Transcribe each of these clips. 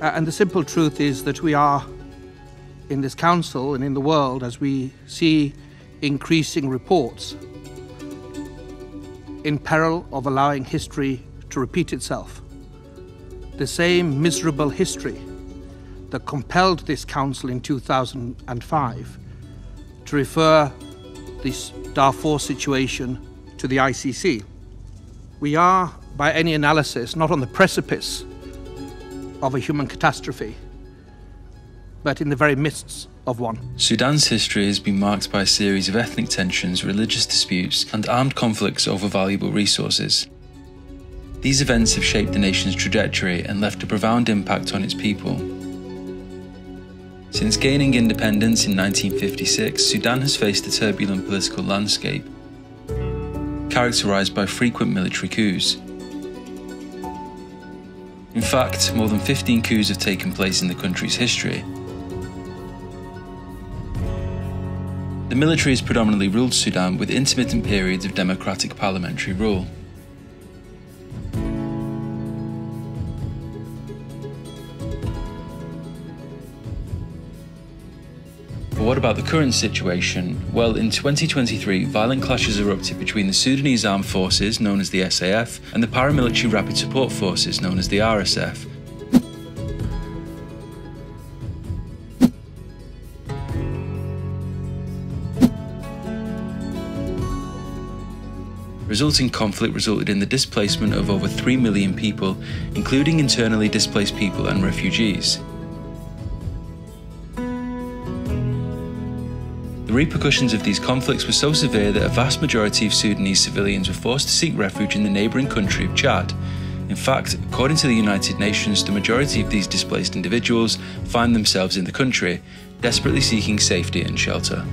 Uh, and the simple truth is that we are, in this council and in the world, as we see increasing reports, in peril of allowing history to repeat itself. The same miserable history that compelled this council in 2005 to refer this Darfur situation to the ICC. We are, by any analysis, not on the precipice of a human catastrophe, but in the very midst of one. Sudan's history has been marked by a series of ethnic tensions, religious disputes, and armed conflicts over valuable resources. These events have shaped the nation's trajectory and left a profound impact on its people. Since gaining independence in 1956, Sudan has faced a turbulent political landscape, characterised by frequent military coups. In fact, more than 15 coups have taken place in the country's history. The military has predominantly ruled Sudan with intermittent periods of democratic parliamentary rule. What about the current situation? Well, in 2023, violent clashes erupted between the Sudanese Armed Forces, known as the SAF, and the paramilitary Rapid Support Forces, known as the RSF. Resulting conflict resulted in the displacement of over 3 million people, including internally displaced people and refugees. The repercussions of these conflicts were so severe that a vast majority of Sudanese civilians were forced to seek refuge in the neighbouring country of Chad. In fact, according to the United Nations, the majority of these displaced individuals find themselves in the country, desperately seeking safety and shelter.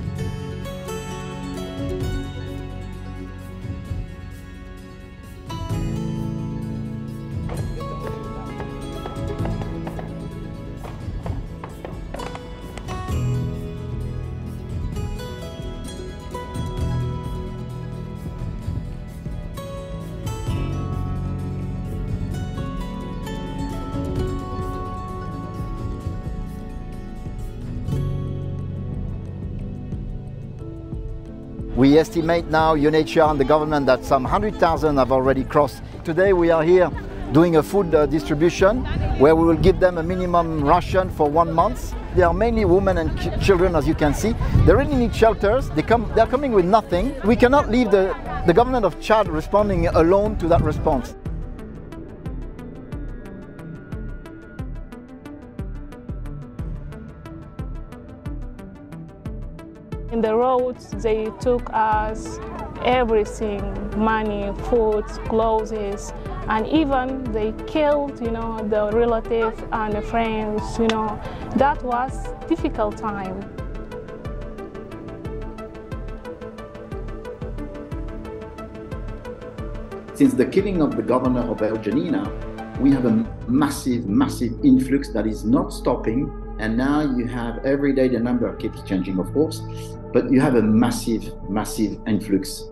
We estimate now, UNHCR and the government, that some 100,000 have already crossed. Today we are here doing a food uh, distribution where we will give them a minimum ration for one month. They are mainly women and ch children, as you can see. They really need shelters. They come, they're coming with nothing. We cannot leave the, the government of Chad responding alone to that response. In the roads, they took us everything, money, food, clothes, and even they killed, you know, the relatives and the friends, you know. That was difficult time. Since the killing of the governor of El Geneina, we have a massive, massive influx that is not stopping. And now you have every day the number keeps changing, of course, but you have a massive, massive influx.